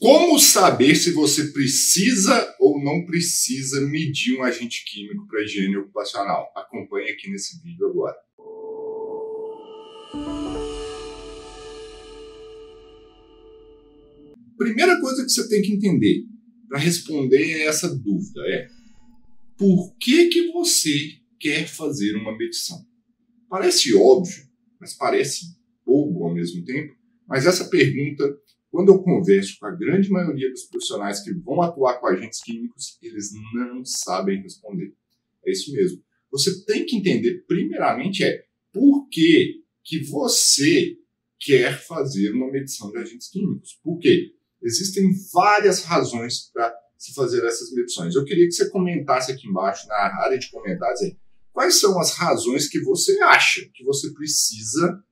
Como saber se você precisa ou não precisa medir um agente químico para higiene ocupacional? Acompanhe aqui nesse vídeo agora. Primeira coisa que você tem que entender para responder essa dúvida é por que, que você quer fazer uma medição? Parece óbvio, mas parece bobo ao mesmo tempo. Mas essa pergunta quando eu converso com a grande maioria dos profissionais que vão atuar com agentes químicos, eles não sabem responder. É isso mesmo. Você tem que entender, primeiramente, é por que, que você quer fazer uma medição de agentes químicos. Por quê? Existem várias razões para se fazer essas medições. Eu queria que você comentasse aqui embaixo, na área de comentários, aí, quais são as razões que você acha que você precisa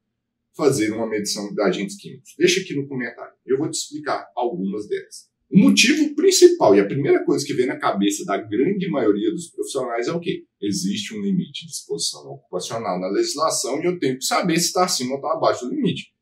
fazer uma medição de agentes químicos? Deixa aqui no comentário. Eu vou te explicar algumas delas. O motivo principal e a primeira coisa que vem na cabeça da grande maioria dos profissionais é o quê? Existe um limite de exposição ocupacional na legislação e eu tenho que saber se está acima ou está abaixo do limite.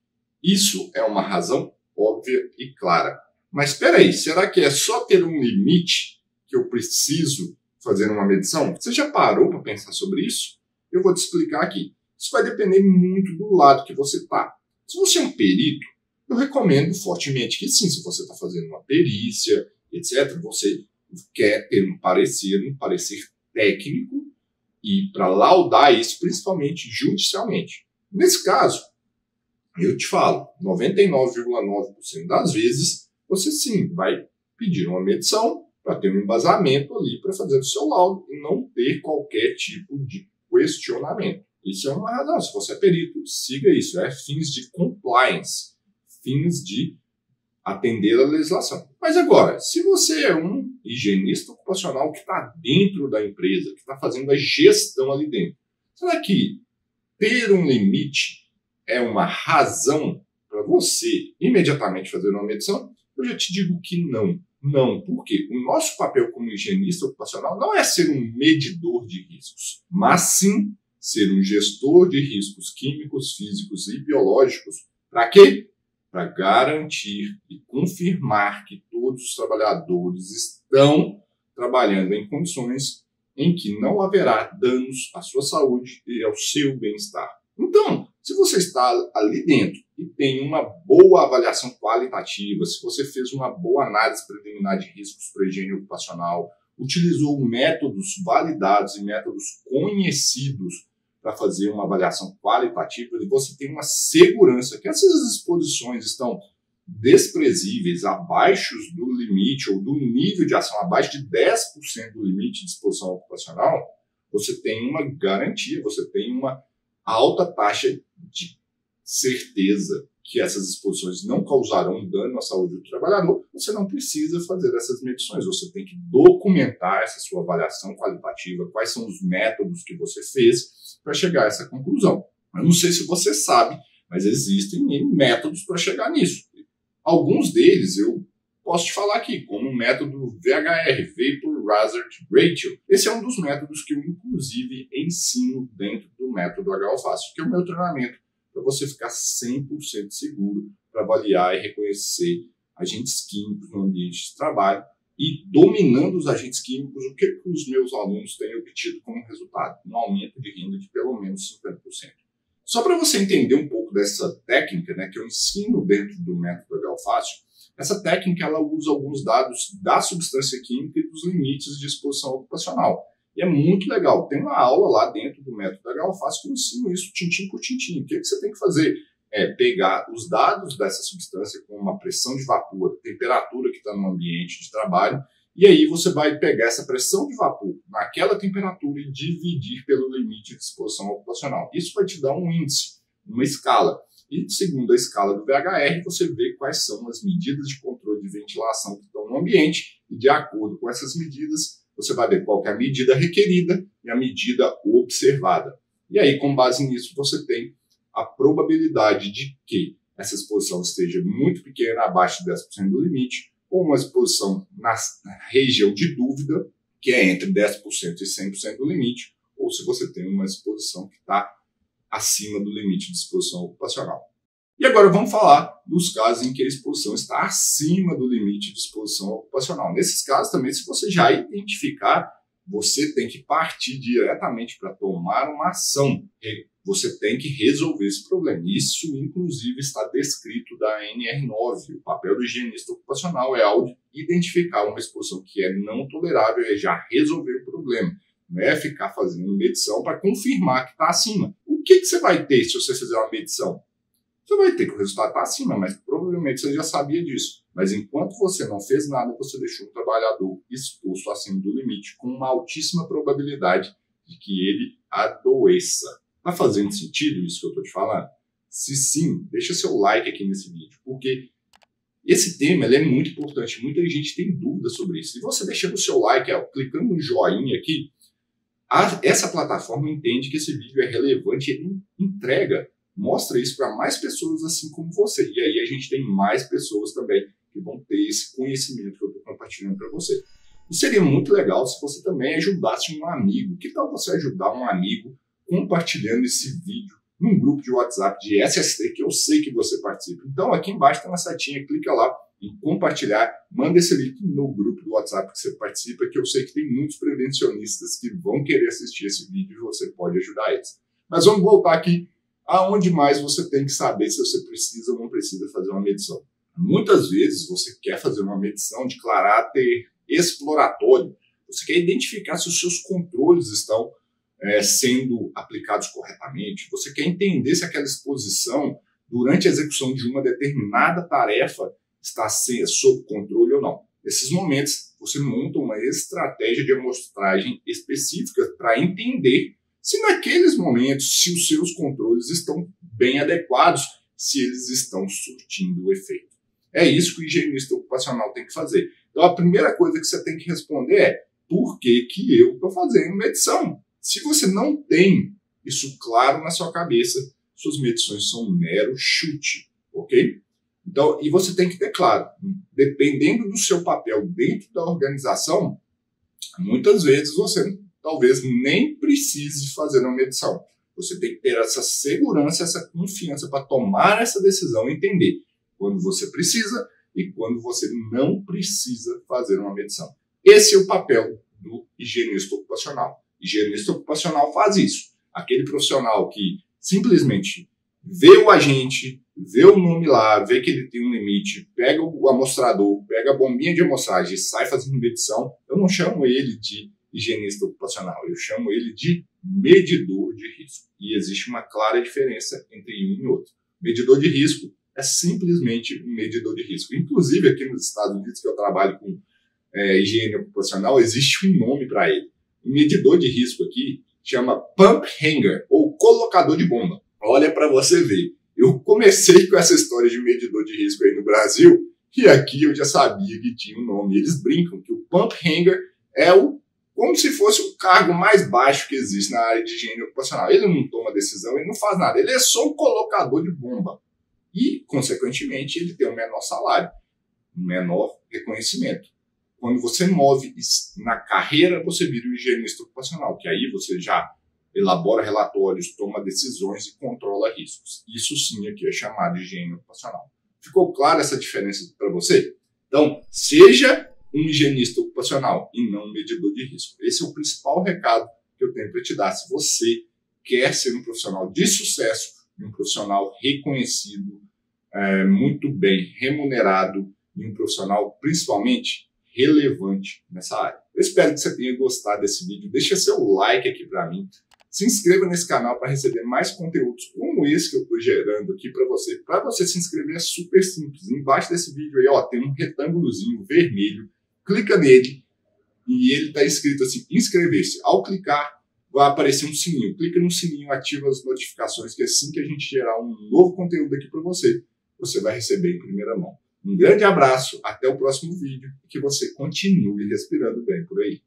Isso é uma razão óbvia e clara. Mas espera aí, será que é só ter um limite que eu preciso fazer uma medição? Você já parou para pensar sobre isso? Eu vou te explicar aqui. Isso vai depender muito do lado que você está. Se você é um perito, eu recomendo fortemente que sim, se você está fazendo uma perícia, etc., você quer ter um parecer, um parecer técnico e para laudar isso, principalmente judicialmente. Nesse caso, eu te falo, 99,9% das vezes, você sim vai pedir uma medição para ter um embasamento ali para fazer o seu laudo e não ter qualquer tipo de questionamento. Isso é uma razão. Se você é perito, siga isso. É fins de compliance, fins de atender a legislação. Mas agora, se você é um higienista ocupacional que está dentro da empresa, que está fazendo a gestão ali dentro, será que ter um limite é uma razão para você imediatamente fazer uma medição? Eu já te digo que não. Não, porque o nosso papel como higienista ocupacional não é ser um medidor de riscos, mas sim ser um gestor de riscos químicos, físicos e biológicos. Para quê? Para garantir e confirmar que todos os trabalhadores estão trabalhando em condições em que não haverá danos à sua saúde e ao seu bem-estar. Então, se você está ali dentro e tem uma boa avaliação qualitativa, se você fez uma boa análise preliminar de riscos para higiene ocupacional, utilizou métodos validados e métodos conhecidos para fazer uma avaliação qualitativa e você tem uma segurança que essas exposições estão desprezíveis, abaixo do limite ou do nível de ação abaixo de 10% do limite de exposição ocupacional, você tem uma garantia, você tem uma alta taxa de certeza que essas exposições não causarão dano à saúde do trabalhador, você não precisa fazer essas medições. Você tem que documentar essa sua avaliação qualitativa, quais são os métodos que você fez para chegar a essa conclusão. Eu não sei se você sabe, mas existem métodos para chegar nisso. Alguns deles eu posso te falar aqui, como o método VHR, Vapor Hazard Ratio. Esse é um dos métodos que eu, inclusive, ensino dentro do método H-Fácil, que é o meu treinamento para você ficar 100% seguro para avaliar e reconhecer agentes químicos no ambiente de trabalho e dominando os agentes químicos, o que, os meus alunos têm obtido como resultado? Um aumento de renda de pelo menos 50%. Só para você entender um pouco dessa técnica, né, que eu ensino dentro do método Galfácio, essa técnica ela usa alguns dados da substância química e dos limites de exposição ocupacional. E é muito legal. Tem uma aula lá dentro do método da Galfácio que eu ensino isso tintim por tintim. O que, que você tem que fazer? é, pegar os dados dessa substância com uma pressão de vapor, temperatura que está no ambiente de trabalho, e aí você vai pegar essa pressão de vapor naquela temperatura e dividir pelo limite de exposição ocupacional. Isso vai te dar um índice, uma escala. E segundo a escala do VHR, você vê quais são as medidas de controle de ventilação que estão no ambiente, e de acordo com essas medidas, você vai ver qual é a medida requerida e a medida observada. E aí, com base nisso, você tem a probabilidade de que essa exposição esteja muito pequena, abaixo de 10% do limite, ou uma exposição na região de dúvida, que é entre 10% e 100% do limite, ou se você tem uma exposição que está acima do limite de exposição ocupacional. E agora vamos falar dos casos em que a exposição está acima do limite de exposição ocupacional. Nesses casos também, se você já identificar, você tem que partir diretamente para tomar uma ação. Você tem que resolver esse problema. Isso, inclusive, está descrito da NR9. O papel do higienista ocupacional é ao identificar uma exposição que é não tolerável, é já resolver o problema. Não é ficar fazendo medição para confirmar que está acima. O que, que você vai ter se você fizer uma medição? Você vai ter que o resultado está acima, mas provavelmente você já sabia disso. Mas enquanto você não fez nada, você deixou o trabalhador exposto acima do limite, com uma altíssima probabilidade de que ele adoeça. Está fazendo sentido isso que eu estou te falando? Se sim, deixa seu like aqui nesse vídeo, porque esse tema é muito importante. Muita gente tem dúvida sobre isso. E você deixando o seu like, ó, clicando no joinha aqui, a, essa plataforma entende que esse vídeo é relevante e entrega mostra isso para mais pessoas assim como você. E aí a gente tem mais pessoas também que vão ter esse conhecimento que eu estou compartilhando para você. E seria muito legal se você também ajudasse um amigo. Que tal você ajudar um amigo compartilhando esse vídeo num grupo de WhatsApp de SST que eu sei que você participa? Então aqui embaixo tem uma setinha, clica lá em compartilhar, manda esse link no grupo do WhatsApp que você participa, que eu sei que tem muitos prevencionistas que vão querer assistir esse vídeo e você pode ajudar eles. Mas vamos voltar aqui aonde mais você tem que saber se você precisa ou não precisa fazer uma medição. Muitas vezes você quer fazer uma medição de caráter exploratório, você quer identificar se os seus controles estão é, sendo aplicados corretamente, você quer entender se aquela exposição, durante a execução de uma determinada tarefa, está sob controle ou não. Nesses momentos, você monta uma estratégia de amostragem específica para entender se naqueles momentos, se os seus controles estão bem adequados, se eles estão surtindo o efeito. É isso que o higienista ocupacional tem que fazer. Então, a primeira coisa que você tem que responder é por que, que eu estou fazendo medição? Se você não tem isso claro na sua cabeça, suas medições são um mero chute, ok? Então, e você tem que ter claro, dependendo do seu papel dentro da organização, muitas vezes você talvez nem precise fazer uma medição. Você tem que ter essa segurança, essa confiança para tomar essa decisão e entender quando você precisa e quando você não precisa fazer uma medição. Esse é o papel do higienista ocupacional. Higienista ocupacional faz isso. Aquele profissional que simplesmente vê o agente, vê o nome lá, vê que ele tem um limite, pega o amostrador, pega a bombinha de amostragem e sai fazendo medição, eu não chamo ele de higienista ocupacional. Eu chamo ele de medidor de risco. E existe uma clara diferença entre um e outro. Medidor de risco é simplesmente um medidor de risco. Inclusive, aqui nos Estados Unidos, que eu trabalho com é, higiene ocupacional, existe um nome para ele. O medidor de risco aqui chama pump hanger, ou colocador de bomba. Olha para você ver. Eu comecei com essa história de medidor de risco aí no Brasil, e aqui eu já sabia que tinha um nome. Eles brincam que o pump hanger é o como se fosse o cargo mais baixo que existe na área de higiene ocupacional. Ele não toma decisão, ele não faz nada, ele é só um colocador de bomba. E, consequentemente, ele tem um menor salário, um menor reconhecimento. Quando você move na carreira, você vira um higienista ocupacional, que aí você já elabora relatórios, toma decisões e controla riscos. Isso sim aqui é chamado de higiene ocupacional. Ficou clara essa diferença para você? Então, seja um higienista ocupacional e não um medidor de risco. Esse é o principal recado que eu tenho para te dar. Se você quer ser um profissional de sucesso, um profissional reconhecido, é, muito bem remunerado e um profissional principalmente relevante nessa área. Eu espero que você tenha gostado desse vídeo. Deixa seu like aqui para mim. Se inscreva nesse canal para receber mais conteúdos como esse que eu estou gerando aqui para você. Para você se inscrever é super simples. Embaixo desse vídeo aí ó, tem um retângulozinho vermelho clica nele e ele está escrito assim, inscrever-se. Ao clicar, vai aparecer um sininho. Clica no sininho, ativa as notificações, que assim que a gente gerar um novo conteúdo aqui para você, você vai receber em primeira mão. Um grande abraço, até o próximo vídeo e que você continue respirando bem por aí.